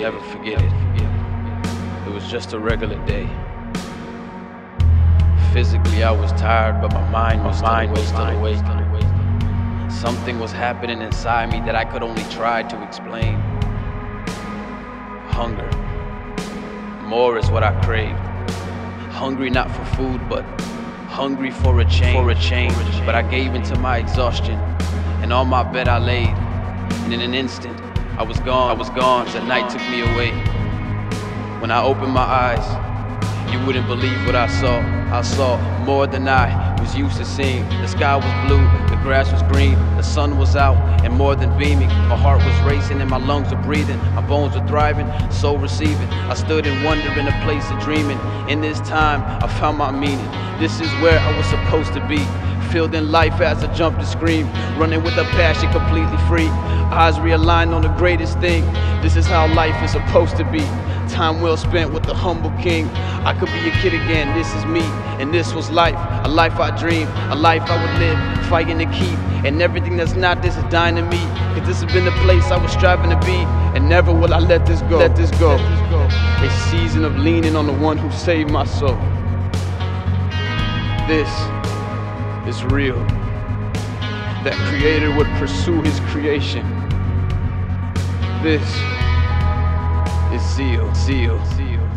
forget, never forget it. It was just a regular day. Physically, I was tired, but my mind was mind was still awake. Something was happening inside me that I could only try to explain. Hunger. More is what I craved. Hungry not for food, but hungry for a change. For a change. But I gave into my exhaustion, and on my bed I laid. And in an instant, I was gone. I was gone. The night took me away. When I opened my eyes, you wouldn't believe what I saw. I saw more than I was used to seeing. The sky was blue, the grass was green, the sun was out and more than beaming. My heart was racing and my lungs were breathing. My bones were thriving, soul receiving. I stood in wonder in a place of dreaming. In this time, I found my meaning. This is where I was supposed to be. Filled in life as I jump to scream. running with a passion completely free. Eyes realigned on the greatest thing. This is how life is supposed to be. Time well spent with the humble king. I could be a kid again, this is me, and this was life. A life I dreamed, a life I would live, fighting to keep. And everything that's not this is dying to me. Cause this has been the place I was striving to be. And never will I let this go. Let this go. A season of leaning on the one who saved my soul. This is real. That creator would pursue his creation. This is zeal, zeal, zeal.